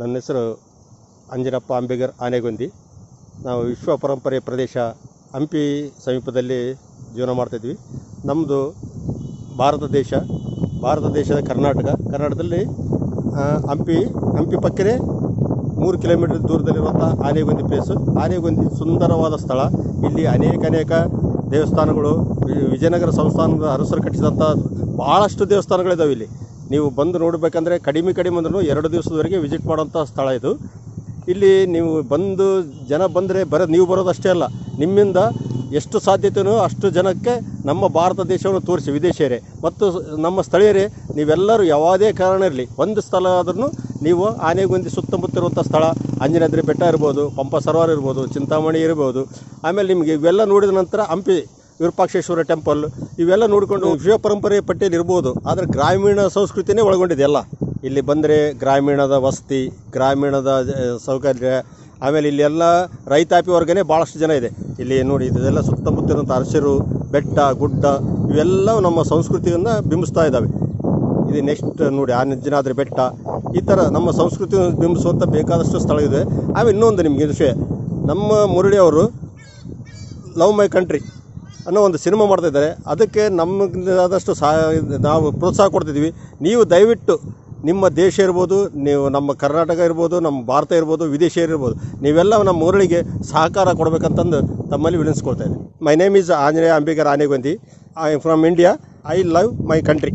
ನನ್ನ ಹೆಸರು ಅಂಜನಪ್ಪ ಅಂಬೇಗರ್ ಆನೆಗೊಂದಿ. ನಾವು ವಿಶ್ವ ಪರಂಪರೆ ಪ್ರದೇಶ ಹಂಪಿ ಸಮೀಪದಲ್ಲಿ ಜೀವನ ಮಾಡ್ತಿದ್ವಿ. ನಮ್ಮದು ಭಾರತ ದೇಶ, ಭಾರತ ದೇಶದ ಕರ್ನಾಟಕ. ಕರ್ನಾಟಕದಲ್ಲಿ ಹಂಪಿ ಹಂಪಿ ಪಕ್ಕನೇ ಮೂರು ಕಿಲೋಮೀಟರ್ ದೂರದಲ್ಲಿರುವಂಥ ಆನೆಗೊಂದಿ ಪ್ಲೇಸು ಆನೆಗೊಂದಿ ಸುಂದರವಾದ ಸ್ಥಳ. ಇಲ್ಲಿ ಅನೇಕ ಅನೇಕ ದೇವಸ್ಥಾನಗಳು ವಿಜಯನಗರ ಸಂಸ್ಥಾನದ ಅರಸರು ಕಟ್ಟಿಸಿದಂಥ ಭಾಳಷ್ಟು ದೇವಸ್ಥಾನಗಳಿದ್ದಾವೆ ಇಲ್ಲಿ. ನೀವು ಬಂದು ನೋಡಬೇಕಂದ್ರೆ ಕಡಿಮೆ ಕಡಿಮೆ ಅಂದ್ರೂ ಎರಡು ದಿವಸದವರೆಗೆ ವಿಸಿಟ್ ಮಾಡುವಂಥ ಸ್ಥಳ ಇದು. ಇಲ್ಲಿ ನೀವು ಬಂದು ಜನ ಬಂದರೆ ಬರೋದು ನೀವು ಬರೋದಷ್ಟೇ ಅಲ್ಲ, ನಿಮ್ಮಿಂದ ಎಷ್ಟು ಸಾಧ್ಯತೆಯೋ ಅಷ್ಟು ಜನಕ್ಕೆ ನಮ್ಮ ಭಾರತ ದೇಶವನ್ನು ತೋರಿಸಿ, ವಿದೇಶಿಯರೇ. ಮತ್ತು ನಮ್ಮ ಸ್ಥಳೀಯರೇ, ನೀವೆಲ್ಲರೂ ಯಾವುದೇ ಕಾರಣ ಇರಲಿ, ಒಂದು ಸ್ಥಳ ಆದ್ರೂ ನೀವು ಆನೆಗುಂದಿ ಸುತ್ತಮುತ್ತ ಇರುವಂಥ ಸ್ಥಳ, ಅಂಜನಾದ್ರಿ ಬೆಟ್ಟ ಇರ್ಬೋದು, ಪಂಪ ಸರೋವರ ಇರ್ಬೋದು, ಚಿಂತಾಮಣಿ ಇರ್ಬೋದು. ಆಮೇಲೆ ನಿಮಗೆ ಇವೆಲ್ಲ ನೋಡಿದ ನಂತರ ಹಂಪಿ ವಿರೂಪಾಕ್ಷೇಶ್ವರ ಟೆಂಪಲ್ ಇವೆಲ್ಲ ನೋಡಿಕೊಂಡು ವಿಶ್ವ ಪರಂಪರೆ ಪಟ್ಟಿಯಲ್ಲಿ ಇರ್ಬೋದು. ಆದರೆ ಗ್ರಾಮೀಣ ಸಂಸ್ಕೃತಿನೇ ಒಳಗೊಂಡಿದೆ ಎಲ್ಲ. ಇಲ್ಲಿ ಬಂದರೆ ಗ್ರಾಮೀಣದ ವಸತಿ ಗ್ರಾಮೀಣದ ಆ, ಸೌಕರ್ಯ ಆಮೇಲೆ ಇಲ್ಲಿ ಎಲ್ಲ ರೈತಾಪಿ ವರ್ಗನೇ ಭಾಳಷ್ಟು ಜನ ಇದೆ. ಇಲ್ಲಿ ನೋಡಿ ಇದೆಲ್ಲ ಸುತ್ತಮುತ್ತಿರುವಂಥ ಅರಸರು ಬೆಟ್ಟ ಗುಡ್ಡ ಇವೆಲ್ಲವೂ ನಮ್ಮ ಸಂಸ್ಕೃತಿಯನ್ನು ಬಿಂಬಿಸ್ತಾ ಇದ್ದಾವೆ. ಇದು ನೆಕ್ಸ್ಟ್ ನೋಡಿ ಆನಂಜನಾದ್ರಿ ಬೆಟ್ಟ. ಈ ಥರ ನಮ್ಮ ಸಂಸ್ಕೃತಿ ಬಿಂಬಿಸುವಂಥ ಬೇಕಾದಷ್ಟು ಸ್ಥಳ ಇದೆ ಆಮೇಲೆ ಇನ್ನೊಂದು ನಿಮಗೆ ವಿಷಯ. ನಮ್ಮ ಮುರಳಿಯವರು ಲವ್ ಮೈ ಕಂಟ್ರಿ ಅನ್ನೋ ಒಂದು ಸಿನಿಮಾ ಮಾಡ್ತಾ ಇದ್ದಾರೆ. ಅದಕ್ಕೆ ನಮಗಾದಷ್ಟು ಸಹ ನಾವು ಪ್ರೋತ್ಸಾಹ ಕೊಡ್ತಿದ್ದೀವಿ. ನೀವು ದಯವಿಟ್ಟು ನಿಮ್ಮ ದೇಶ ಇರ್ಬೋದು, ನೀವು ನಮ್ಮ ಕರ್ನಾಟಕ ಇರ್ಬೋದು, ನಮ್ಮ ಭಾರತ ಇರ್ಬೋದು ವಿದೇಶಿಯರ್ ಇರ್ಬೋದು, ನೀವೆಲ್ಲ ನಮ್ಮ ಮುರಳಿಗೆ ಸಹಕಾರ ಕೊಡಬೇಕಂತಂದು ತಮ್ಮಲ್ಲಿ ವಿಳಿಸ್ಕೊಳ್ತಾ ಇದ್ದೀನಿ. My name is Anjaneya Ambigar Anegondi I from India I love my country